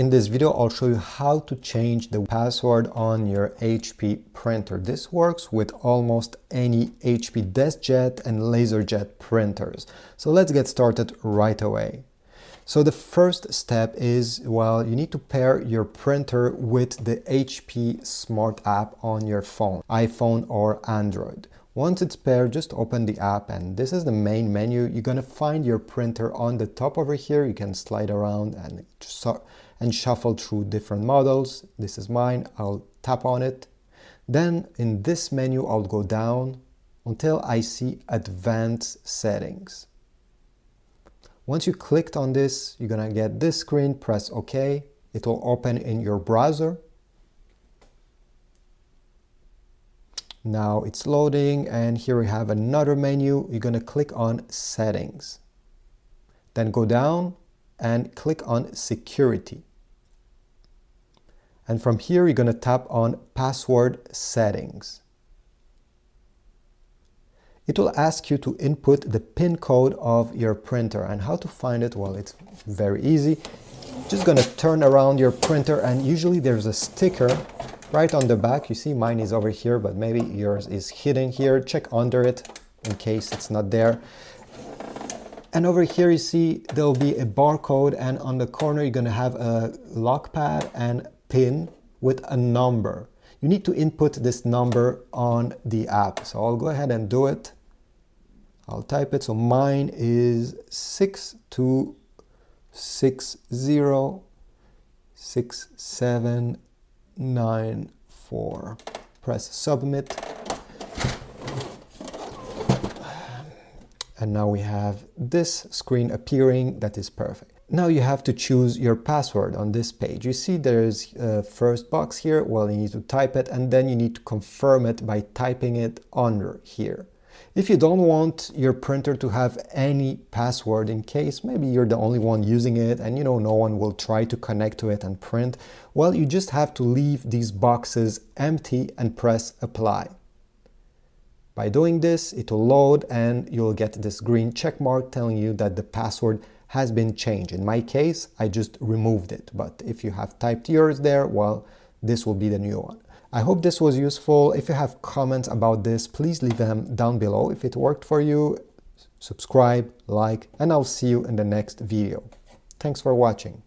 In this video, I'll show you how to change the password on your HP printer. This works with almost any HP DeskJet and LaserJet printers. So let's get started right away. So the first step is, well, you need to pair your printer with the HP Smart app on your phone, iPhone or Android. Once it's paired, just open the app and this is the main menu. You're gonna find your printer on the top over here. You can slide around and and shuffle through different models. This is mine, I'll tap on it. Then in this menu, I'll go down until I see advanced settings. Once you clicked on this, you're gonna get this screen, press OK. It will open in your browser. Now it's loading and here we have another menu. You're gonna click on settings. Then go down and click on security. And from here, you're going to tap on password settings. It will ask you to input the PIN code of your printer and how to find it. Well, it's very easy. Just going to turn around your printer and usually there's a sticker right on the back. You see mine is over here, but maybe yours is hidden here. Check under it in case it's not there. And over here you see there'll be a barcode and on the corner you're going to have a lock pad and pin with a number. You need to input this number on the app. So I'll go ahead and do it. I'll type it. So mine is 62606794. Press submit. And now we have this screen appearing that is perfect. Now you have to choose your password on this page. You see there's a first box here. Well, you need to type it and then you need to confirm it by typing it under here. If you don't want your printer to have any password in case maybe you're the only one using it and you know no one will try to connect to it and print, well you just have to leave these boxes empty and press apply. By doing this, it will load and you'll get this green check mark telling you that the password has been changed. In my case, I just removed it. But if you have typed yours there, well, this will be the new one. I hope this was useful. If you have comments about this, please leave them down below. If it worked for you, subscribe, like, and I'll see you in the next video. Thanks for watching.